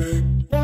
baby.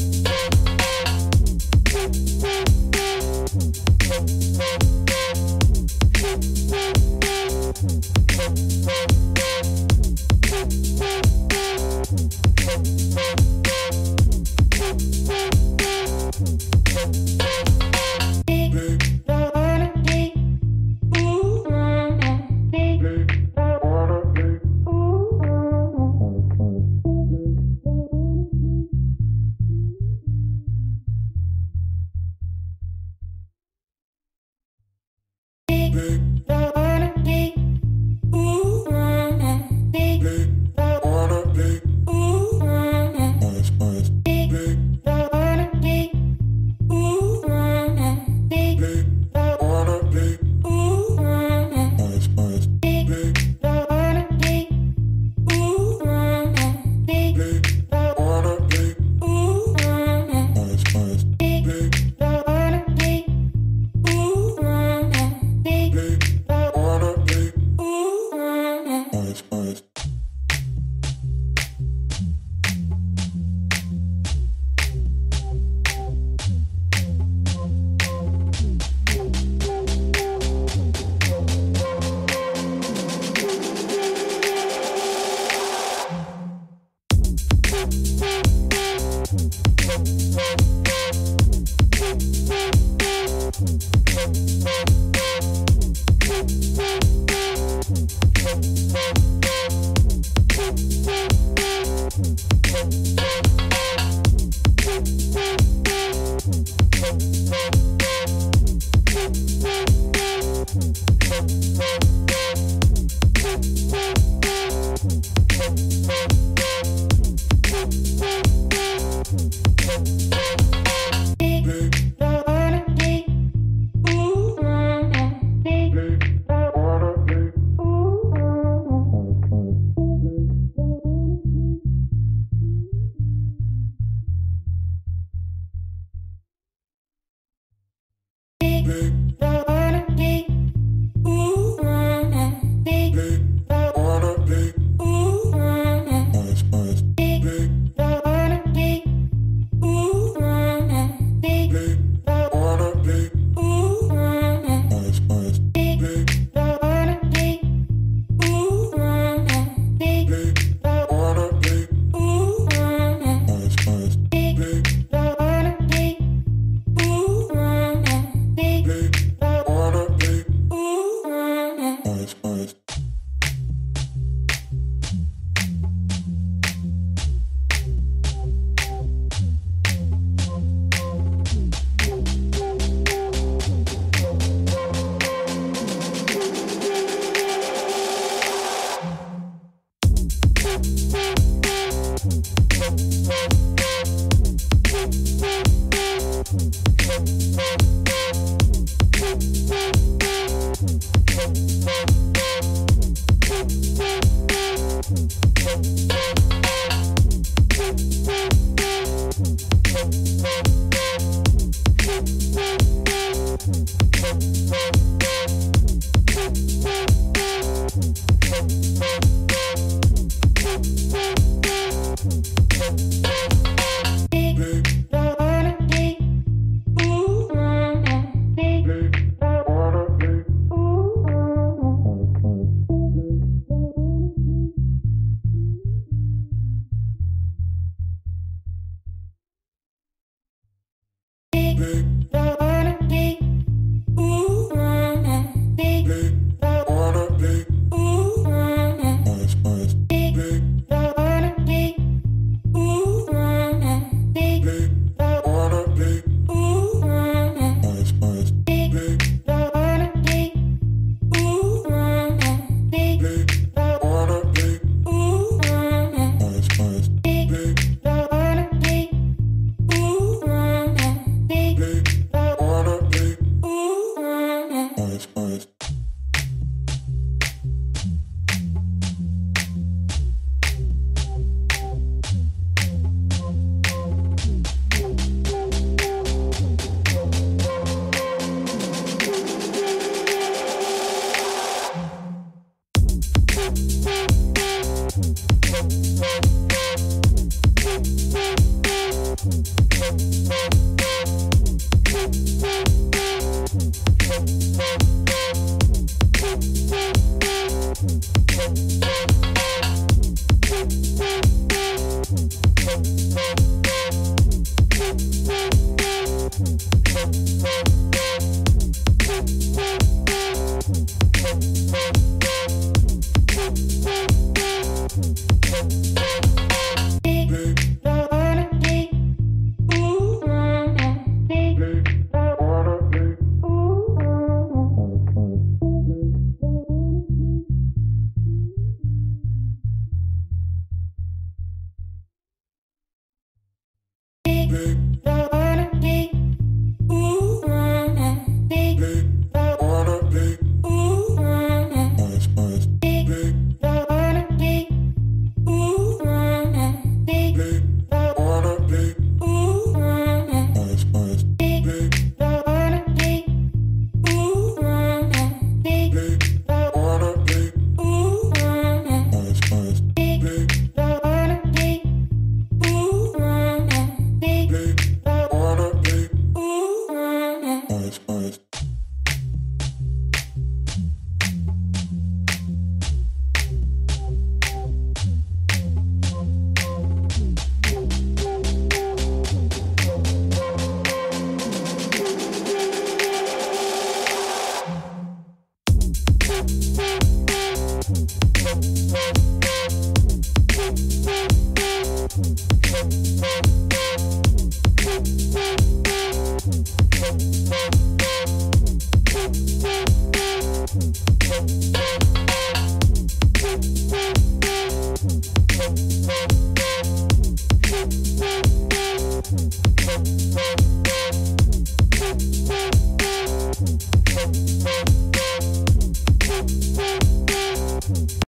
Thank you. Big